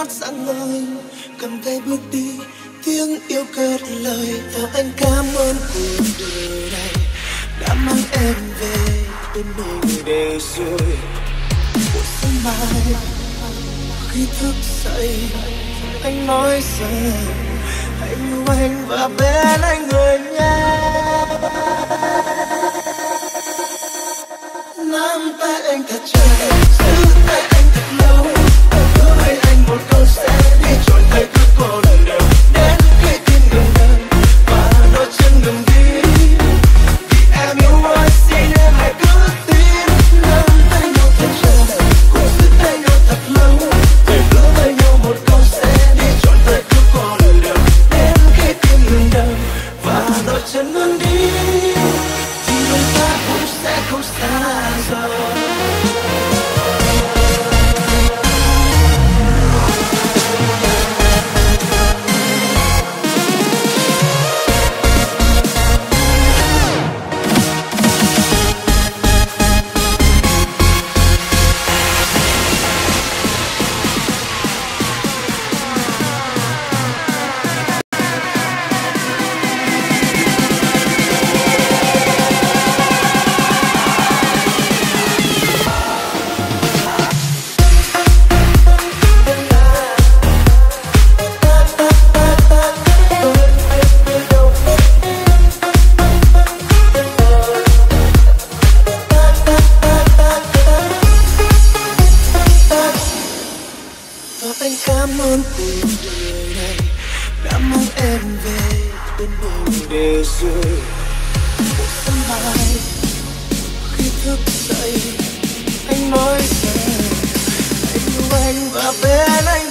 mắt sáng ngời, cầm tay bước đi, tiếng yêu cất lời. Theo anh cảm ơn cuộc đời này, đã mang em về bên mình để rồi buổi sáng mai khi thức dậy, anh nói rằng hãy yêu anh và bên anh người 널 찾는 뒤 뒤를 다 훔싹 훔싹서. Để rồi một sân mai khi thức dậy anh nói rằng anh yêu anh và bên anh